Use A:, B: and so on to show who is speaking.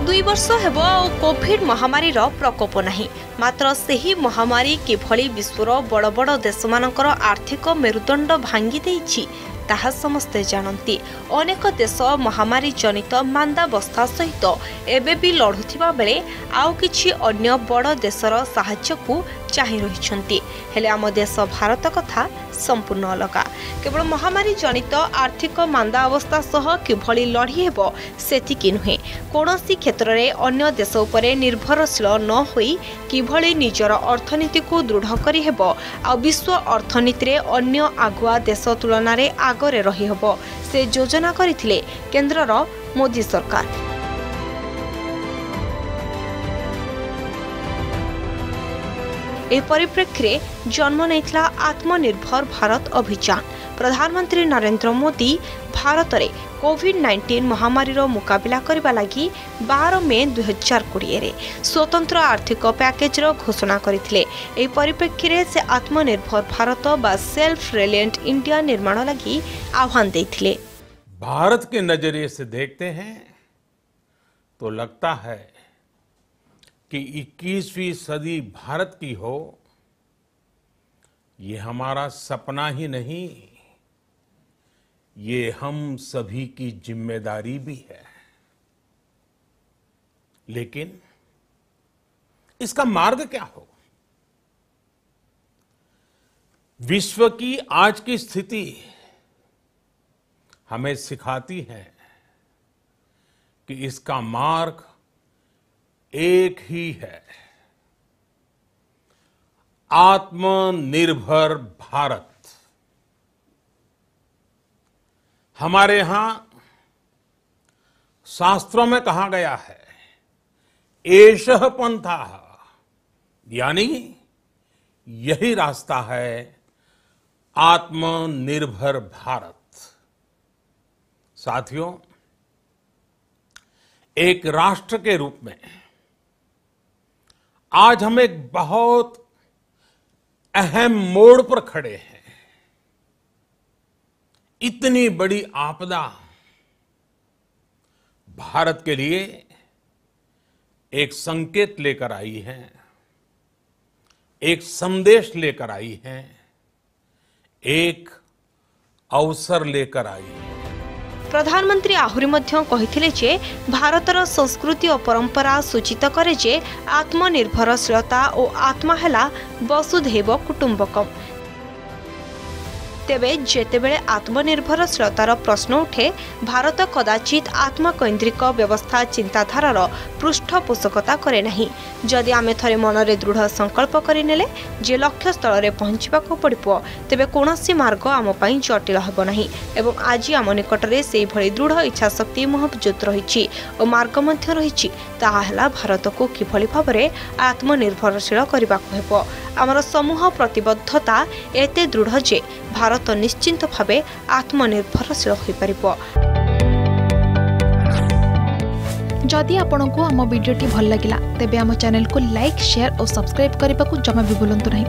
A: ଦୁଇ ବର୍ଷ ହେବ ଆଉ କୋଭିଡ୍ ମହାମାରୀର ପ୍ରକୋପ ନାହିଁ। ମାତ୍ର ସେହି ମହାମାରୀ କିଭଳି ବିଶ୍ୱର ବଡ଼ ବଡ଼ ଦେଶମାନଙ୍କର ଆର୍ଥିକ ମେରୁଦଣ୍ଡ ଭାଙ୍ଗି ଦେଇଛି ତାହା ସମସ୍ତେ ଜାଣନ୍ତି। ଅନେକ ଦେଶ ମହାମାରୀ ଜନିତ ମାନ୍ଦାବସ୍ଥା ସହିତ ଏବେ ବି ଲଢ଼ୁଥିବା ବେଳେ ଆଉ କିଛି ଅନ୍ୟ ବଡ଼ ଦେଶର ସାହାଯ୍ୟକୁ ଚାହିଁ ରହିଛନ୍ତି। ହେଲେ ଆମ ଦେଶ ଭାରତ କଥା ସମ୍ପୂର୍ଣ୍ଣ ଅଲଗା। କେବଳ ମହାମାରୀ ଜନିତ ଆର୍ଥିକ ମାନ୍ଦା ଅବସ୍ଥା ସହ କିଭଳି ଲଢ଼ି ହେବ ସେତିକି ନୁହେଁ। କୌଣସି କ୍ଷେତ୍ରରେ ଅନ୍ୟ ଦେଶ ଉପରେ ନିର୍ଭରଶୀଳ ନ ହୋଇ କିଭଳି ନିଜର ଅର୍ଥନୀତିକୁ ଦୃଢ଼ କରିହେବ ଆଉ ବିଶ୍ୱ ଅର୍ଥନୀତିରେ ଅନ୍ୟ ଆଗୁଆ ଦେଶ ତୁଳନାରେ ଆଗରେ ରହିହେବ ସେ ଯୋଜନା କରିଥିଲେ କେନ୍ଦ୍ରର ମୋଦି ସରକାର। ଏହି ପରିପ୍ରେକ୍ଷୀରେ ଜନ୍ମ ନେଇଥିଲା ଆତ୍ମନିର୍ଭର ଭାରତ ଅଭିଯାନ ପ୍ରଧାନମନ୍ତ୍ରୀ ନରେନ୍ଦ୍ର ମୋଦି ଭାରତରେ କୋଭିଡ୍ ନାଇଣ୍ଟିନ୍ ମହାମାରୀର ମୁକାବିଲା କରିବା ଲାଗି ବାର ମେ ଦୁଇହଜାର କୋଡ଼ିଏରେ ସ୍ୱତନ୍ତ୍ର ଆର୍ଥିକ ପ୍ୟାକେଜର ଘୋଷଣା କରିଥିଲେ ଏହି ପରିପ୍ରେକ୍ଷୀରେ ସେ ଆତ୍ମନିର୍ଭର ଭାରତ ବା ସେଲ୍ଫ ରିଲିଏଣ୍ଟ ଇଣ୍ଡିଆ ନିର୍ମାଣ ଲାଗି ଆହ୍ୱାନ ଦେଇଥିଲେ
B: भारत के नजरिए से देखते हैं तो लगता है कि 21वीं सदी भारत की हो, ये हमारा सपना ही नहीं, ये हम सभी की ज़िम्मेदारी भी है। लेकिन इसका मार्ग क्या हो? विश्व की आज की स्थिति हमें सिखाती है कि इसका मार्ग एक ही है। आत्मनिर्भर भारत। हमारे यहाँ शास्त्रों में कहा गया है एश पंथा, यानी यही रास्ता है आत्मनिर्भर भारत। साथियों, एक राष्ट्र के रूप में आज हम एक बहुत अहम मोड़ पर खड़े हैं। इतनी बड़ी आपदा भारत के लिए एक संकेत लेकर आई है, एक संदेश लेकर आई है, एक अवसर लेकर आई है।
A: ପ୍ରଧାନମନ୍ତ୍ରୀ ଆହୁରି ମଧ୍ୟ କହିଥିଲେ ଯେ ଭାରତର ସଂସ୍କୃତି ଓ ପରମ୍ପରା ସୂଚିତ କରେ ଯେ ଆତ୍ମନିର୍ଭରଶୀଳତା ଓ ଆତ୍ମା ହେଲା ବସୁଧୈବ କୁଟୁମ୍ବକମ୍। ତେବେ ଯେତେବେଳେ ଆତ୍ମନିର୍ଭରଶୀଳତାର ପ୍ରଶ୍ନ ଉଠେ ଭାରତ କଦାଚିତ୍ ଆତ୍ମକୈନ୍ଦ୍ରିକ ବ୍ୟବସ୍ଥା ଚିନ୍ତାଧାରାର ପୃଷ୍ଠପୋଷକତା କରେ ନାହିଁ। ଯଦି ଆମେ ଥରେ ମନରେ ଦୃଢ଼ ସଂକଳ୍ପ କରିନେଲେ ଯେ ଲକ୍ଷ୍ୟସ୍ଥଳରେ ପହଞ୍ଚିବାକୁ ପଡ଼ିବ ତେବେ କୌଣସି ମାର୍ଗ ଆମ ପାଇଁ ଜଟିଳ ହେବ ନାହିଁ ଏବଂ ଆଜି ଆମ ନିକଟରେ ସେହିଭଳି ଦୃଢ଼ ଇଚ୍ଛାଶକ୍ତି ମହଜୁଦ ରହିଛି ଓ ମାର୍ଗ ମଧ୍ୟ ରହିଛି ତାହା ହେଲା ଭାରତକୁ କିଭଳି ଭାବରେ ଆତ୍ମନିର୍ଭରଶୀଳ କରିବାକୁ ହେବ। ଆମର ସମୂହ ପ୍ରତିବଦ୍ଧତା ଏତେ ଦୃଢ଼ ଯେ ଭାରତ ଭାରତ ନିଶ୍ଚିନ୍ତ ଭାବେ ଆତ୍ମନିର୍ଭରଶୀଳ ହୋଇପାରିବ
C: ଯଦି ଆପଣଙ୍କୁ ଆମ ଭିଡ଼ିଓଟି ଭଲ ଲାଗିଲା ତେବେ ଆମ ଚ୍ୟାନେଲକୁ ଲାଇକ୍ ସେୟାର ଓ ସବସ୍କ୍ରାଇବ୍ କରିବାକୁ ଜମା ବି ଭୁଲନ୍ତୁ ନାହିଁ।